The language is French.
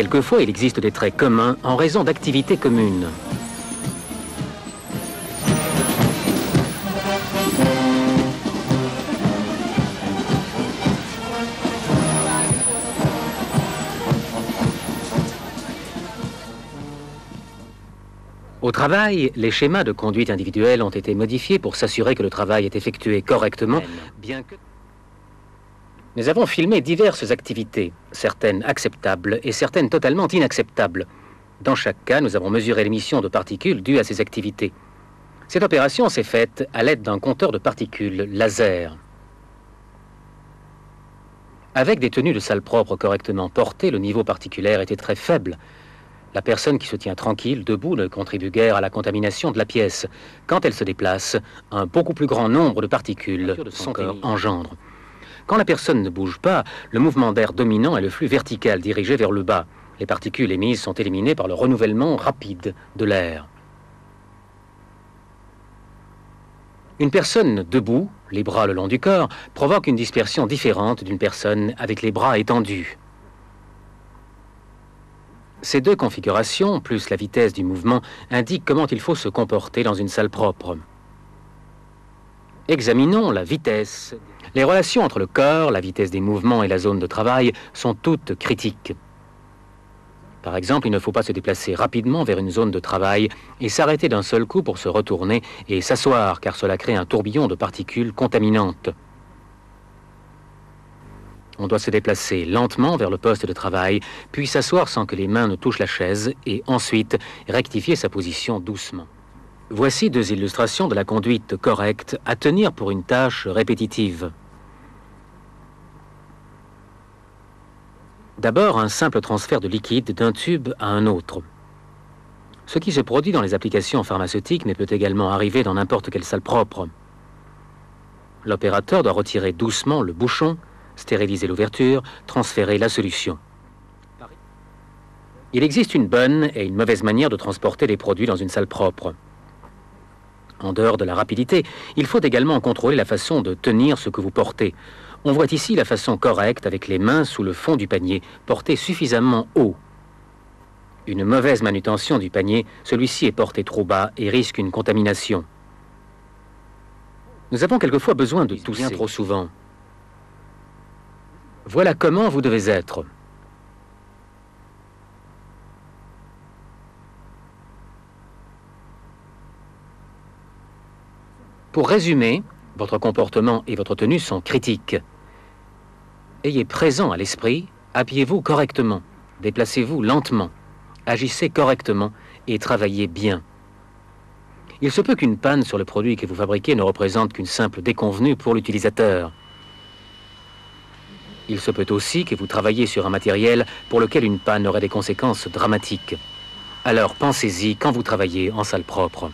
Quelquefois, il existe des traits communs en raison d'activités communes. Au travail, les schémas de conduite individuelle ont été modifiés pour s'assurer que le travail est effectué correctement, bien que... Nous avons filmé diverses activités, certaines acceptables et certaines totalement inacceptables. Dans chaque cas, nous avons mesuré l'émission de particules dues à ces activités. Cette opération s'est faite à l'aide d'un compteur de particules laser. Avec des tenues de salle propre correctement portées, le niveau particulaire était très faible. La personne qui se tient tranquille, debout, ne contribue guère à la contamination de la pièce. Quand elle se déplace, un beaucoup plus grand nombre de particules son corps engendre. Quand la personne ne bouge pas, le mouvement d'air dominant est le flux vertical dirigé vers le bas. Les particules émises sont éliminées par le renouvellement rapide de l'air. Une personne debout, les bras le long du corps, provoque une dispersion différente d'une personne avec les bras étendus. Ces deux configurations, plus la vitesse du mouvement, indiquent comment il faut se comporter dans une salle propre. Examinons la vitesse. Les relations entre le corps, la vitesse des mouvements et la zone de travail sont toutes critiques. Par exemple, il ne faut pas se déplacer rapidement vers une zone de travail et s'arrêter d'un seul coup pour se retourner et s'asseoir, car cela crée un tourbillon de particules contaminantes. On doit se déplacer lentement vers le poste de travail, puis s'asseoir sans que les mains ne touchent la chaise, et ensuite rectifier sa position doucement. Voici deux illustrations de la conduite correcte à tenir pour une tâche répétitive. D'abord, un simple transfert de liquide d'un tube à un autre. Ce qui se produit dans les applications pharmaceutiques mais peut également arriver dans n'importe quelle salle propre. L'opérateur doit retirer doucement le bouchon stériliser l'ouverture, transférer la solution. Il existe une bonne et une mauvaise manière de transporter les produits dans une salle propre. En dehors de la rapidité, il faut également contrôler la façon de tenir ce que vous portez. On voit ici la façon correcte avec les mains sous le fond du panier, porté suffisamment haut. Une mauvaise manutention du panier, celui-ci est porté trop bas et risque une contamination. Nous avons quelquefois besoin de tousser trop souvent. Voilà comment vous devez être. Pour résumer, votre comportement et votre tenue sont critiques. Ayez présent à l'esprit, appuyez-vous correctement, déplacez-vous lentement, agissez correctement et travaillez bien. Il se peut qu'une panne sur le produit que vous fabriquez ne représente qu'une simple déconvenue pour l'utilisateur. Il se peut aussi que vous travaillez sur un matériel pour lequel une panne aurait des conséquences dramatiques. Alors pensez-y quand vous travaillez en salle propre.